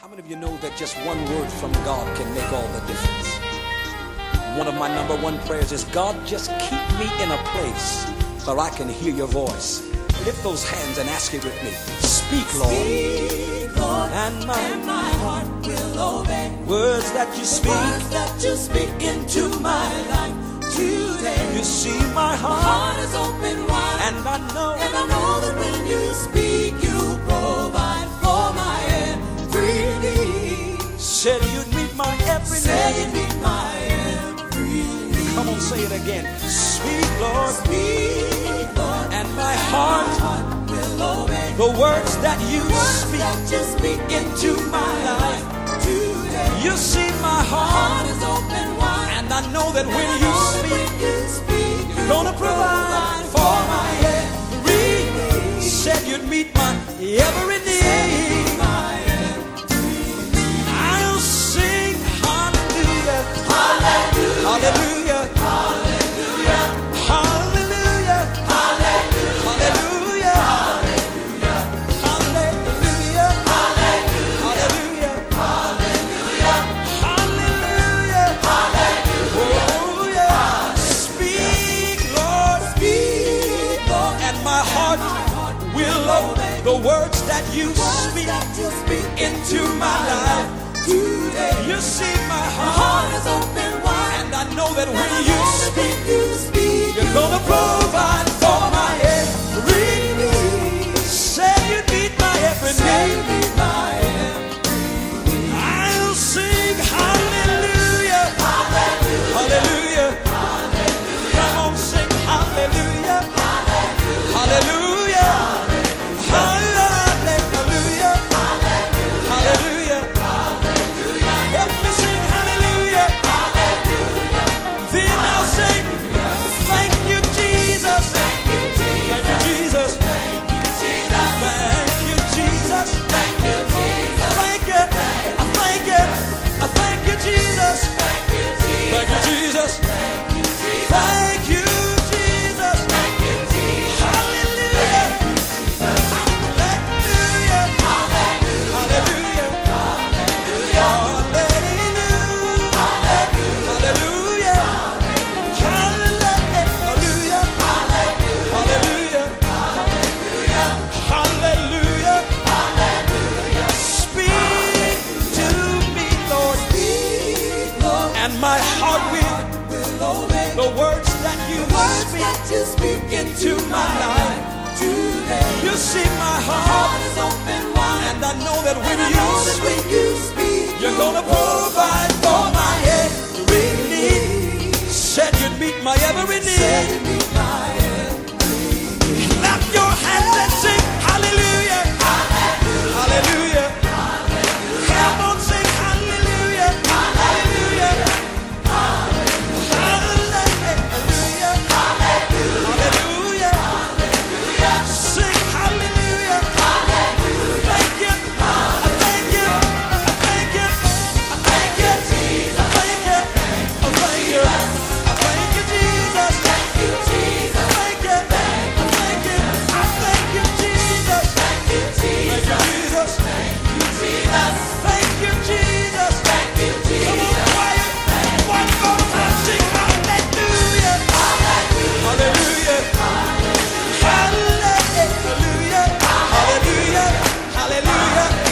How many of you know that just one word from God can make all the difference? One of my number one prayers is God, just keep me in a place where I can hear your voice. Lift those hands and ask it with me. Speak, Lord. Speak, Lord, And my, and my heart will obey. words that you speak, Words that you speak into my life today. you see my My heart. heart is open meet my every Say need. meet my every need. Come on, say it again. Speak, Lord. Speak, Lord, And my heart, heart will obey. the words that you Words speak, that you speak into my life today. you see my My heart. heart is open wide. And I know that when you speak, you speak, you're gonna provide for my every need. Said you'd meet my every the words that you speak that you speak into my life. today. You see my My heart, heart is open wide. and I know that when you the words that you Words speak that you speak into my life. today. You see my heart, heart is open wide. and I know that when you speak, when you speak, you're gonna Aleluia.